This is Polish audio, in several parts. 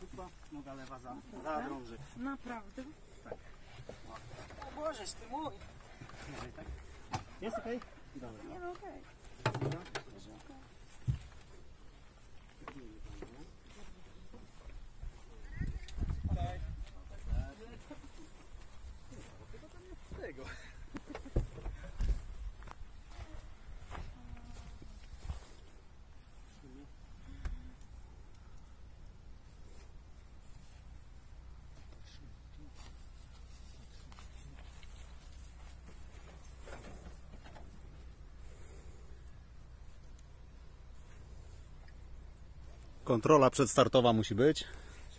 Chyba noga lewa za, za drąży. Naprawdę? O Boże, ty mój. tak? Jest okej? Dobra. Nie no okej. Dobra. Spadaj. Kontrola przedstartowa musi być.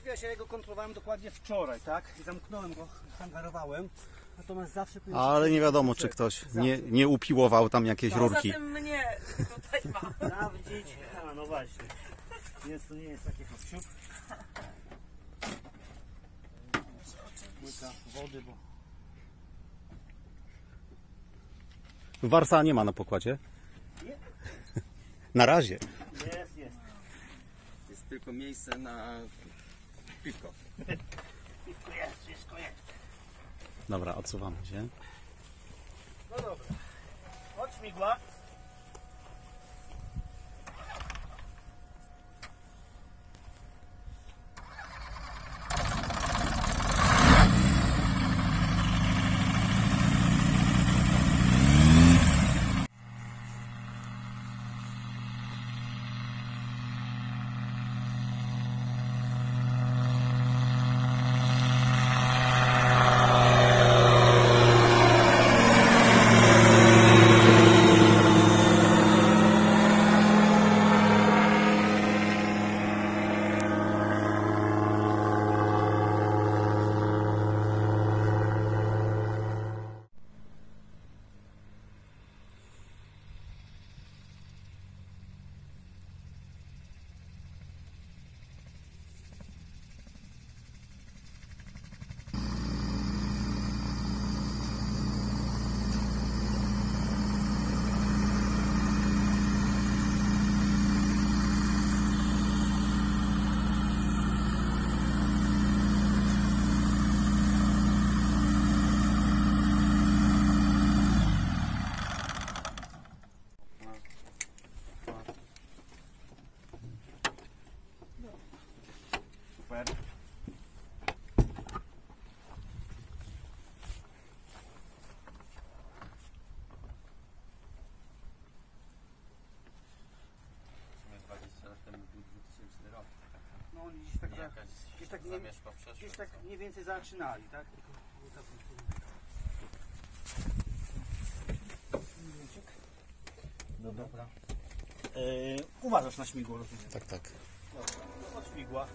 Ja go kontrolowałem dokładnie wczoraj, tak? I zamknąłem go, hangarowałem. Natomiast zawsze Ale nie wiadomo, czy ktoś nie, nie upiłował tam jakieś Poza rurki. tym mnie tutaj ma. sprawdzić. A, no właśnie. Jest, to nie jest takie hopsiup. Łyka wody, bo... Warsa nie ma na pokładzie. Nie. Na razie. Jest, tylko miejsce na piwko. Wszystko jest, wszystko jest. Dobra, odsuwamy się. No dobra. Chodź migła. Rok. No oni gdzieś tak, za, Jakaś gdzieś tak, nie, gdzieś przeszłość. tak mniej więcej zaczynali, tak? Było tak- Dobra. Yy, uważasz na śmigło, rozumiem. Tak, tak. Dobra, no od śmigła.